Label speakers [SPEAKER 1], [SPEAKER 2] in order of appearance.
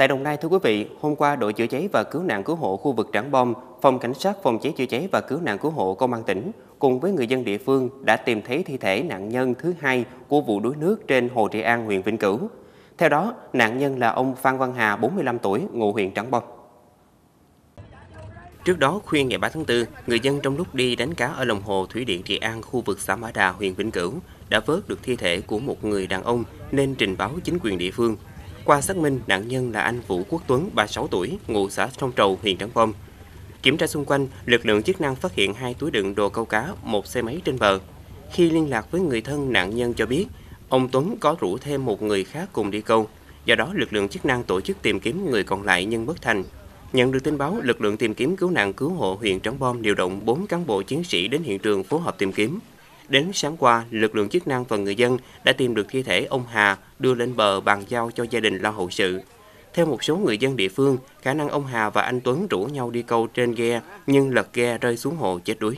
[SPEAKER 1] Tại Đồng Nai thưa quý vị, hôm qua đội chữa cháy và cứu nạn cứu hộ khu vực Trảng Bom, phòng cảnh sát phòng cháy chữa cháy và cứu nạn cứu hộ công an tỉnh cùng với người dân địa phương đã tìm thấy thi thể nạn nhân thứ hai của vụ đuối nước trên hồ Trị An, huyện Vĩnh Cửu. Theo đó, nạn nhân là ông Phan Văn Hà, 45 tuổi, ngụ huyện Trảng Bom. Trước đó, khuya ngày 3 tháng 4, người dân trong lúc đi đánh cá ở lòng hồ Thủy điện Trị An, khu vực xã Mã Đà, huyện Vĩnh Cửu, đã vớt được thi thể của một người đàn ông nên trình báo chính quyền địa phương. Qua xác minh, nạn nhân là anh Vũ Quốc Tuấn, 36 tuổi, ngụ xã Sông Trầu, huyện Trảng Bom. Kiểm tra xung quanh, lực lượng chức năng phát hiện hai túi đựng đồ câu cá, một xe máy trên bờ. Khi liên lạc với người thân nạn nhân cho biết, ông Tuấn có rủ thêm một người khác cùng đi câu. Do đó, lực lượng chức năng tổ chức tìm kiếm người còn lại nhưng bất thành. Nhận được tin báo, lực lượng tìm kiếm cứu nạn cứu hộ huyện Trảng Bom điều động 4 cán bộ chiến sĩ đến hiện trường phối hợp tìm kiếm. Đến sáng qua, lực lượng chức năng và người dân đã tìm được thi thể ông Hà đưa lên bờ bàn giao cho gia đình lo hậu sự. Theo một số người dân địa phương, khả năng ông Hà và anh Tuấn rủ nhau đi câu trên ghe nhưng lật ghe rơi xuống hồ chết đuối.